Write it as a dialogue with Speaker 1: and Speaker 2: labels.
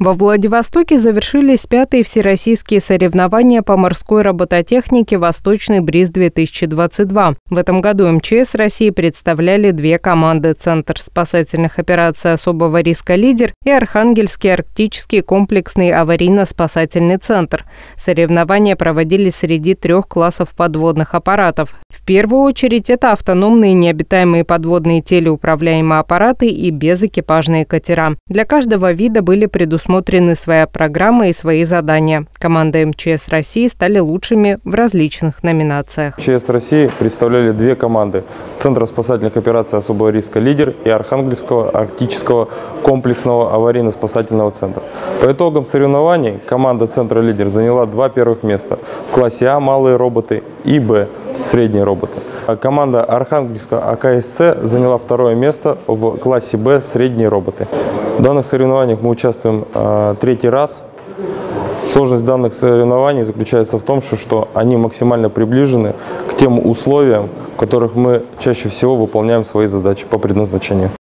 Speaker 1: Во Владивостоке завершились пятые всероссийские соревнования по морской робототехнике «Восточный бриз-2022». В этом году МЧС России представляли две команды – Центр спасательных операций особого риска «Лидер» и Архангельский арктический комплексный аварийно-спасательный центр. Соревнования проводились среди трех классов подводных аппаратов. В первую очередь это автономные необитаемые подводные телеуправляемые аппараты и безэкипажные катера. Для каждого вида были предусмотрены предусмотрены своя программа и свои задания. Команда МЧС России стали лучшими в различных номинациях.
Speaker 2: МЧС России представляли две команды. Центра спасательных операций особого риска «Лидер» и Архангельского арктического комплексного аварийно-спасательного центра. По итогам соревнований команда Центра «Лидер» заняла два первых места в классе А «Малые роботы» и Б средние роботы. А команда Архангельского АКСЦ заняла второе место в классе Б средние роботы. В данных соревнованиях мы участвуем э, третий раз. Сложность данных соревнований заключается в том, что они максимально приближены к тем условиям, в которых мы чаще всего выполняем свои задачи по предназначению.